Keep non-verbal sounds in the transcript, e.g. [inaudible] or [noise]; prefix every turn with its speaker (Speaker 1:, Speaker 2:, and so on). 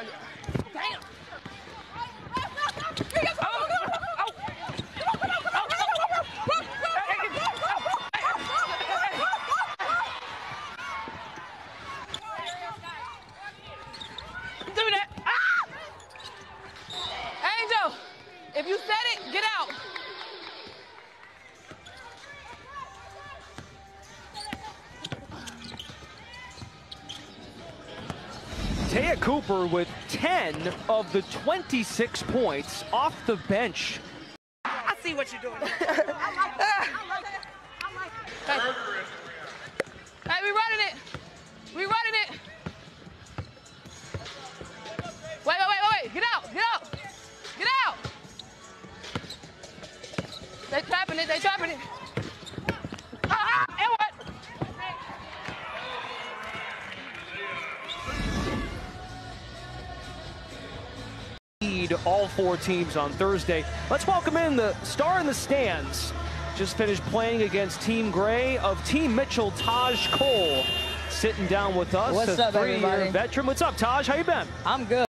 Speaker 1: Ah! If you said it, get out.
Speaker 2: Te'a Cooper with 10 of the 26 points off the bench.
Speaker 1: I see what you're doing. [laughs] hey. hey, we running it. We running it. Wait, wait, wait, wait, wait. Get out, get out. Get out. They trapping it, they trapping
Speaker 2: Lead all four teams on Thursday. Let's welcome in the star in the stands. Just finished playing against Team Gray of Team Mitchell, Taj Cole. Sitting down with us,
Speaker 3: What's
Speaker 2: a
Speaker 3: up,
Speaker 2: three-year
Speaker 3: everybody?
Speaker 2: veteran. What's up, Taj? How you been?
Speaker 3: I'm good.